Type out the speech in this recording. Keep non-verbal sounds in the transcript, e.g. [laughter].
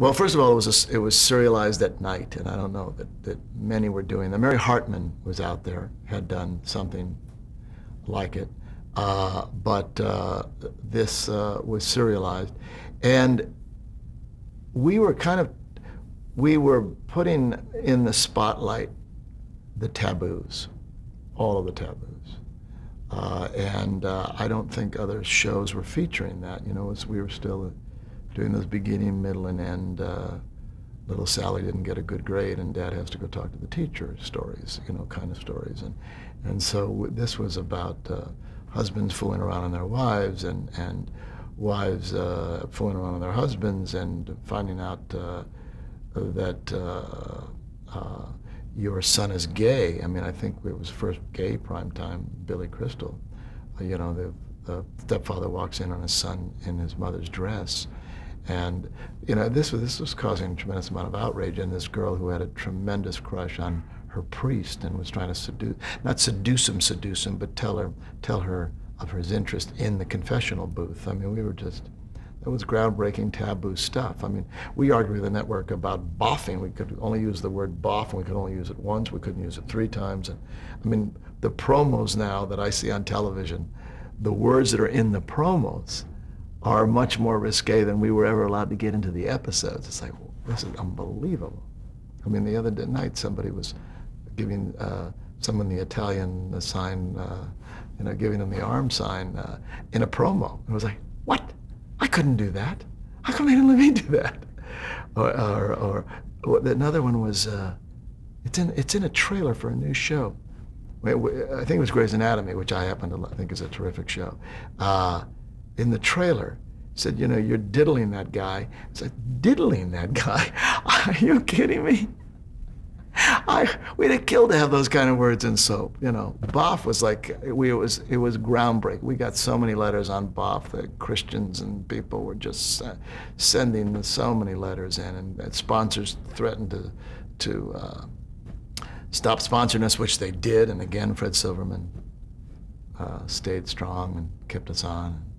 Well, first of all, it was a, it was serialized at night, and I don't know that, that many were doing that. Mary Hartman was out there, had done something like it, uh, but uh, this uh, was serialized, and we were kind of we were putting in the spotlight the taboos, all of the taboos. Uh, and uh, I don't think other shows were featuring that. You know, as we were still doing those beginning, middle, and end. Uh, little Sally didn't get a good grade, and Dad has to go talk to the teacher. Stories, you know, kind of stories, and and so this was about uh, husbands fooling around on their wives, and and wives uh, fooling around on their husbands, and finding out uh, that your son is gay. I mean, I think it was first gay primetime Billy Crystal. Uh, you know, the, the, stepfather walks in on his son in his mother's dress. And, you know, this, this was causing a tremendous amount of outrage. And this girl who had a tremendous crush on her priest and was trying to seduce, not seduce him, seduce him, but tell her, tell her of his interest in the confessional booth. I mean, we were just, that was groundbreaking taboo stuff. I mean, we argued with the network about boffing. We could only use the word boff, and we could only use it once. We couldn't use it three times. And I mean, the promos now that I see on television, the words that are in the promos are much more risque than we were ever allowed to get into the episodes. It's like, well, this is unbelievable. I mean, the other night somebody was giving uh, someone the Italian sign, uh, you know, giving them the arm sign uh, in a promo. And I was like, what? I couldn't do that. How come they didn't let me do that? Or, or, or another one was, uh, it's, in, it's in a trailer for a new show. I think it was Grey's Anatomy, which I happen to think is a terrific show. Uh, in the trailer, said, you know, you're diddling that guy. It's like, diddling that guy? [laughs] Are you kidding me? [laughs] I, we'd have killed to have those kind of words in soap. You know, Boff was like we it was it was groundbreaking. We got so many letters on Boff that Christians and people were just uh, sending so many letters in, and, sponsors threatened to to uh, stop sponsoring us, which they did. And again, Fred Silverman uh, stayed strong and kept us on.